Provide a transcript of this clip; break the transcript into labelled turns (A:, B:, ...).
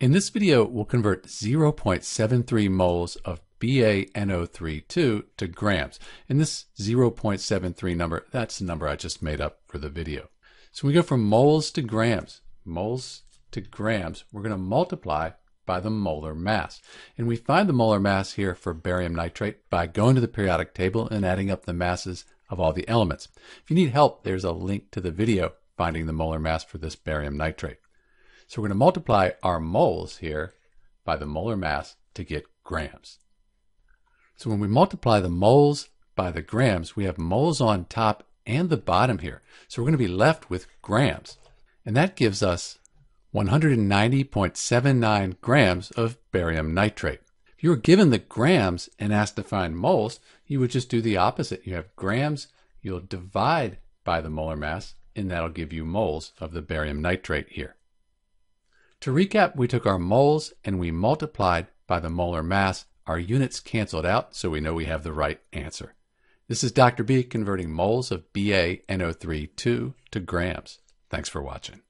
A: In this video, we'll convert 0.73 moles of BaNO32 to grams. And this 0.73 number, that's the number I just made up for the video. So we go from moles to grams. Moles to grams, we're going to multiply by the molar mass. And we find the molar mass here for barium nitrate by going to the periodic table and adding up the masses of all the elements. If you need help, there's a link to the video finding the molar mass for this barium nitrate. So we're going to multiply our moles here by the molar mass to get grams. So when we multiply the moles by the grams, we have moles on top and the bottom here. So we're going to be left with grams. And that gives us 190.79 grams of barium nitrate. If you were given the grams and asked to find moles, you would just do the opposite. You have grams, you'll divide by the molar mass, and that'll give you moles of the barium nitrate here. To recap, we took our moles and we multiplied by the molar mass. Our units canceled out, so we know we have the right answer. This is Dr. B converting moles of BaNO32 to grams. Thanks for watching.